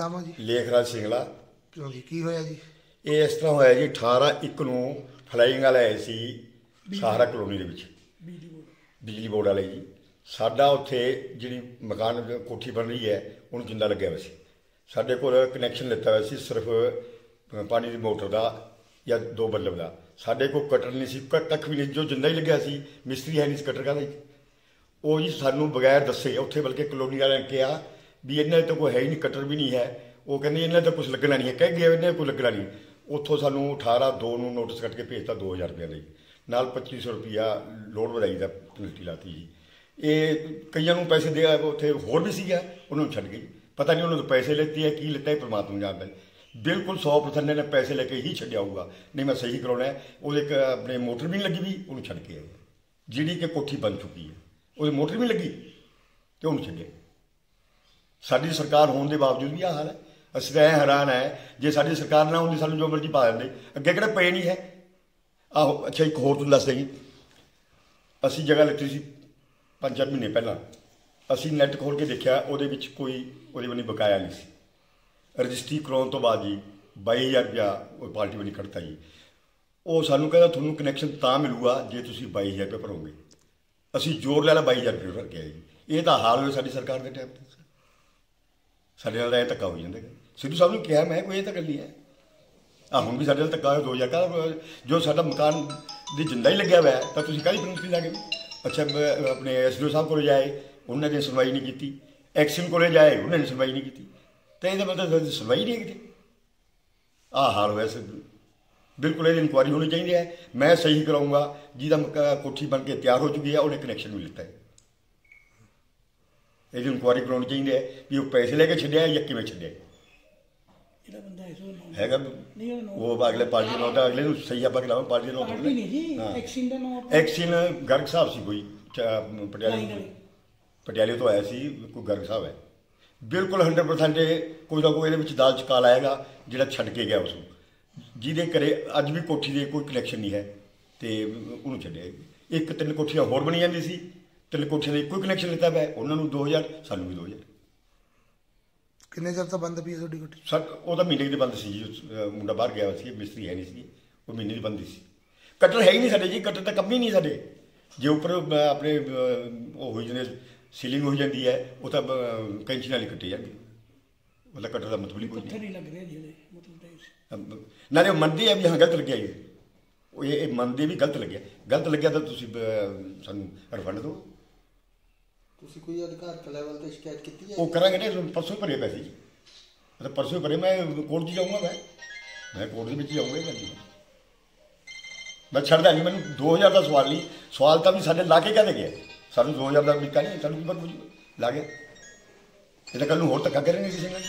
ਆ ਜੀ? ਲੇਖਰਾਜ ਸਿੰਗਲਾ। ਕਿਉਂ ਜੀ? ਕੀ ਹੋਇਆ ਜੀ? ਇਹ ਇਸ ਤਰ੍ਹਾਂ ਹੋਇਆ ਜੀ 18 ਇੱਕ ਨੂੰ ਫਲਾਈਂਗ ਵਾਲੇ ਆਏ ਸੀ ਸਹਾਰਾ ਕਲੋਨੀ ਦੇ ਵਿੱਚ। ਬਿਜਲੀ ਬੋਰਡ। ਵਾਲੇ ਜੀ। ਸਾਡਾ ਉੱਥੇ ਜਿਹੜੀ ਮਕਾਨ ਕੋਠੀ ਬਣ ਰਹੀ ਹੈ ਉਹਨੂੰ ਜਿੰਦਾ ਲੱਗਿਆ ਹੋਇਆ ਸੀ। ਸਾਡੇ ਕੋਲ ਕਨੈਕਸ਼ਨ ਲਿੱਤਾ ਹੋਇਆ ਸੀ ਸਿਰਫ ਪਾਣੀ ਦੀ ਮੋਟਰ ਦਾ ਜਾਂ ਦੋ ਬੱਲਬ ਦਾ। ਸਾਡੇ ਕੋਲ ਕਟਰ ਨਹੀਂ ਸੀ ਕ- ਕੱਖ ਵੀ ਨਹੀਂ ਜੋ ਜਿੰਦਾ ਹੀ ਲੱਗਿਆ ਸੀ ਮਿਸਤਰੀ ਹੈ ਨਹੀਂ ਸੀ ਕਟਰ ਜੀ? ਉਹ ਜੀ ਸਾਨੂੰ ਬਗੈਰ ਦੱਸੇ ਉੱਥੇ ਬਲਕਿ ਕਲੋਨੀ ਵਾਲਿਆਂ ਨੇ ਕਿਹਾ ਵੀ ਇਹਨਾਂ ਦੇ ਤਾਂ ਕੋਈ ਹੈ ਹੀ ਨਹੀਂ, ਕਟਰ ਵੀ ਨਹੀਂ ਹੈ। ਉਹ ਕਹਿੰਦੇ ਇਹਨਾਂ ਦਾ ਕੁਝ ਲੱਗਣਾ ਨਹੀਂ ਹੈ। ਕਹਿ ਗਏ ਇਹਨਾਂ ਕੋਈ ਲੱਗਣਾ ਨਹੀਂ। ਉੱਥੋਂ ਸਾਨੂੰ 18 2 ਨੂੰ ਨੋਟਿਸ ਕੱਟ ਕੇ ਭੇਜਤਾ 2000 ਰੁਪਏ ਦਾ। ਜੀ ਨਾਲ 2500 ਰੁਪਿਆ ਲੋਡ ਵਧਾਈ ਦਾ ਪੈਨਲਟੀ ਲਾਤੀ ਜੀ ਇਹ ਕਈਆਂ ਨੂੰ ਪੈਸੇ ਦੇ ਉੱਥੇ ਹੋਰ ਵੀ ਸੀਗਾ, ਉਹਨਾਂ ਨੂੰ ਛੱਡ ਗਈ ਪਤਾ ਨਹੀਂ ਉਹਨਾਂ ਤੋਂ ਪੈਸੇ ਲੈਤੀ ਹੈ ਕੀ ਲਿੱਤਾ ਹੈ ਪਰਮਾਤਮਾ ਨੂੰ ਜਾਣਦਾ ਬਿਲਕੁਲ 100% ਨੇ ਪੈਸੇ ਲੈ ਕੇ ਹੀ ਛੱਡਿਆ ਹੋਊਗਾ। ਨਹੀਂ, ਮੈਂ ਸਹੀ ਕਰਾਉਣਾ ਹੈ। ਉਹਦੇ ਇੱਕ ਆਪਣੇ ਮੋਟਰ ਵੀ ਨਹੀਂ ਲੱਗੀ ਵੀ, ਉਹਨੂੰ ਛੱਡ ਕੇ ਆਏ। ਜਿਹੜੀ ਕਿ ਕੋਠੀ ਬਣ ਚੁੱਕੀ ਹੈ। ਉਹਦੀ ਮੋਟਰ ਵੀ ਨਹੀਂ ਲੱਗੀ ਤੇ ਉਹਨੂੰ ਛੱਡਿਆ। ਸਾਡੀ ਸਰਕਾਰ ਹੋਣ ਦੇ ਬਾਵਜੂਦ ਵੀ ਆ ਹਾਲ ਹੈ। ਅਸੀਂ ਤਾਂ ਐ ਹੈਰਾਨ ਹੈ ਜੇ ਸਾਡੀ ਸਰਕਾਰ ਨਾ ਹੁੰਦੀ, ਸਾਨੂੰ ਜੋ ਮਰਜ਼ੀ ਪਾ ਦਿੰਦੇ। ਅੱਗੇ ਕਿਹੜਾ ਪਏ ਨਹੀਂ ਹੈ। ਆਹੋ, ਅੱਛਾ, ਇੱਕ ਹੋਰ ਤੁਹਾਨੂੰ ਦੱਸ ਦੇਗੀ ਅਸੀਂ ਜਗ੍ਹਾ ਲਿੱਤੀ ਸੀ ਪੰਜ ਚਾਰ ਮਹੀਨੇ ਪਹਿਲਾਂ। ਅਸੀਂ ਨੈਟ ਖੋਲ ਕੇ ਦੇਖਿਆ, ਉਹਦੇ ਵਿੱਚ ਕੋਈ ਉਹਦੇ ਬੰਨੀ ਬਕਾਇਆ ਨਹੀਂ ਸੀ। ਰਜਿਸਟਰੀ ਕਰਾਉਣ ਤੋਂ ਬਾਅਦ ਜੀ 22000 ਰੁਪਇਆ ਉਹ ਪਾਰਟੀ ਬਣੀ ਖੜਤਾ ਜੀ। ਉਹ ਸਾਨੂੰ ਕਹਿੰਦਾ, ਤੁਹਾਨੂੰ ਕਨੈਕਸ਼ਨ ਤਾਂ ਮਿਲੂਗਾ ਜੇ ਤੁਸੀਂ 22000 ਰੁਪਏ ਭਰੋਗੇ। ਅਸੀਂ ਜ਼ੋਰ ਲੈ ਲਾ 22000 ਰੁਪਏ ਭਰ ਕੇ ਆਏ ਜੀ। ਇਹ ਤਾਂ ਹਾਲ ਹੋਇਆ ਸਾਡੀ ਸਰਕਾਰ ਦੇ ਟਾਈਮ ਤੇ। ਸਾਡੇ ਨਾਲ ਤਾਂ ਇਹ ਧੱਕਾ ਹੋ ਜਾਂਦਾ ਸਿੱਧੂ ਸਾਹਿਬ ਨੂੰ ਕਿਹਾ, ਮੈਂ ਕੋਈ ਇਹ ਤਾਂ ਗੱਲ ਨਹੀਂ ਹੈ। ਆ ਹੁਣ ਵੀ ਸਾਡੇ ਨਾਲ ਧੱਕਾ ਹੋਇਆ 2000 ਕਾ ਜੋ ਸਾਡਾ ਮਕਾਨ ਦੀ ਜਿੰਦਾ ਹੀ ਲੱਗਿਆ ਹੋਇਆ ਤਾਂ ਤੁਸੀਂ ਕਾਹਦੀ ਪ੍ਰਿੰਸੀਪਲ ਕੇ ਅੱਛਾ ਬ- ਆਪਣੇ ਐਸਡੀਓ ਸਾਹਿਬ ਕੋਲ ਜਾਏ, ਉਹਨਾਂ ਨੇ ਸੁਣਵਾਈ ਨਹੀਂ ਕੀਤੀ। ਐਕਸ਼ਨ ਕੋਲੇ ਜਾਏ, ਉਹਨਾਂ ਨੇ ਸੁਣਵਾਈ ਨਹੀਂ ਕੀਤੀ। ਤਾਂ ਇਹਦਾ ਮਤਲਬ ਸੁਣਵਾਈ ਨਹੀਂ ਹੈ ਕਿਤੇ। ਆ ਹਾਲ ਹੋਇਆ ਸਿੱਧੂ। ਬਿਲਕੁਲ ਇਹਦੀ ਇਨਕੁਆਰੀ ਹੋਣੀ ਚਾਹੀਦੀ ਹੈ। ਮੈਂ ਸਹੀ ਕਰਾਉਂਗਾ ਜਿਹਦਾ ਮਕਾ- ਕੋਠੀ ਬਣ ਕੇ ਤਿਆਰ ਹੋ ਚੁੱਕੀ ਹੈ, ਉਹਨੇ ਕਨੈਕਸ਼ਨ ਵੀ ਲਿੱਤਾ ਹੈ। ਇਹਦੀ ਇਨਕੁਆਰੀ ਕਰਾਉਣੀ ਚਾਹੀਦੀ ਹੈ ਵੀ ਉਹ ਪੈਸੇ ਲੈ ਕੇ ਛੱਡਿਆ ਜਾਂ ਕਿਵੇਂ ਛੱਡਿਆ ਜਿਹੜਾ ਬੰਦਾ ਇਸ ਨੂੰ ਹੈਗਾ ਉਹ ਨੋ- ਅਗਲੇ ਪਾਰਟੀ ਦਾ ਉਹਦਾ ਅਗਲੇ ਨੂੰ ਸਹੀ ਆਪਾਂ ਖਿਲਾਫ ਪਾਰਟੀ ਨਾਮ ਪਾਰਟੀ ਨਹੀਂ ਜੀ। ਐਕਸ਼ਨ ਦਾ ਨਾਮ ਐਕਸ਼ਨ ਗਰਗ ਸਾਹਿਬ ਸੀ ਕੋਈ ਪਟਿਆਲੇ ਵਾਲੇ। ਪਟਿਆਲੇ ਤੋਂ ਆਇਆ ਸੀ ਕੋਈ ਗਰਗ ਸਾਹਿਬ ਹੈ। ਬਿਲਕੁਲ 100% ਇਹ ਕੋਈ ਨਾ ਕੋਈ ਇਹਦੇ ਵਿੱਚ ਦਾਲ ਚਕਾਲ ਆਏਗਾ ਜਿਹੜਾ ਛੱਡ ਕੇ ਗਿਆ ਉਸ ਨੂੰ ਜਿਹਦੇ ਘਰੇ ਅੱਜ ਵੀ ਕੋਠੀ ਦੇ ਕੋਈ ਕਨੈਕਸ਼ਨ ਨਹੀਂ ਹੈ ਤੇ ਉਹਨੂੰ ਛੱਡਿਆ। ਇੱਕ ਤਿੰਨ ਕੋਠੀਆਂ ਹੋਰ ਬਣੀ ਜਾਂਦੀ ਸੀ। ਤਿੰਨ ਕੋਠੀਆਂ ਦਾ ਇੱਕੋ ਕਨੈਕਸ਼ਨ ਲਿੱਤਾ ਪਿਆ ਉਹਨਾਂ ਨੂੰ 2000 ਸਾਨੂੰ ਵੀ 2000 ਕਿੰਨੇ ਚਿਰ ਤੋਂ ਬੰਦ ਪਈ ਹੈ ਤੁਹਾਡੀ ਕੋਠੀ? ਸਰ ਉਹ ਤਾਂ ਮਹੀਨੇ ਦੀ ਬੰਦ ਸੀ ਜੀ। ਉਸ, ਮੁੰਡਾ ਬਾਹਰ ਗਿਆ ਹੋਇਆ ਸੀ ਮਿਸਤਰੀ ਹੈ ਨਹੀਂ ਸੀ। ਉਹ ਮਹੀਨੇ ਦੀ ਬੰਦੀ ਸੀ। ਕਟਰ ਹੈ ਹੀ ਨਹੀਂ ਸਾਡੇ ਜੀ ਕਟਰ ਤਾਂ ਕੰਮ ਹੀ ਨਹੀਂ ਸਾਡੇ। ਜੇ ਉੱਪਰ ਆਪਣੇ ਉਹ ਹੋਈ ਜਾਂਦੇ ਸੀਲਿੰਗ ਹੋਈ ਜਾਂਦੀ ਹੈ ਉਹ ਤਾਂ ਅਹ, ਕੈਂਚੀ ਨਾਲ ਹੀ ਕੱਟੀ ਜਾਂਦੀ। ਉਹਦਾ ਕਟਰ ਦਾ ਮਤਲਬ ਹੀ ਕੋਈ ਪੱਥਰ ਨਹੀਂ। ਲੱਗ ਰਿਹਾ ਜਿਹੜੇ ਮਤਲਬ ਤਾਂ ਇਸ- ਅਹ, ਨਾਲੇ ਉਹ ਮੰਨਦੇ ਆ ਵੀ ਹਾਂ ਗਲਤ ਲੱਗਿਆ ਜੀ ਉਹ ਇਹ ਇਹ ਮੰਨਦੇ ਵੀ ਗਲਤ ਲੱਗਿਆ। ਗਲਤ ਲੱਗਿਆ ਤਾਂ ਤੁਸੀਂ ਸਾਨੂੰ ਰਿਫੰਡ ਦਿਓ। ਤੁਸੀਂ ਕੋਈ ਅਧਿਕਾਰਕ ਲੈਵਲ ਤੇ ਸ਼ਿਕਾਇਤ ਕੀਤੀ ਹੈ ਉਹ ਕਰਾਂਗੇ ਨੇ ਪਰਸੋਂ ਭਰੇ ਪੈਸੇ ਜੀ। ਮੈਂ ਪਰਸੋਂ ਭਰੇ ਮੈਂ ਕੋਰਟ 'ਚ ਜਾਊਂਗਾ ਮੈਂ। ਮੈਂ ਕੋਰਟ ਦੇ ਵਿੱਚ ਹੀ ਜਾਊਂਗਾ ਇਹ ਗੱਲ ਮੈਂ ਛੱਡਦਾ ਨਹੀਂ ਮੈਨੂੰ 2000 ਦਾ ਸਵਾਲ ਨਹੀਂ। ਸਵਾਲ ਤਾਂ ਵੀ ਸਾਡੇ ਲਾ ਕੇ ਕਹਦੇ ਗਿਆ ਸਾਨੂੰ 2000 ਦਾ ਮਿੱਕਾ ਨਹੀਂ ਸਾਨੂੰ ਕੀ ਪਤਾ ਲਾ ਗਿਆ ਇਹ ਤਾਂ ਕੱਲ ਨੂੰ ਹੋਰ ਧੱਕਾ ਕਰਨਗੇ ਕਿਸੇ ਨਾਲ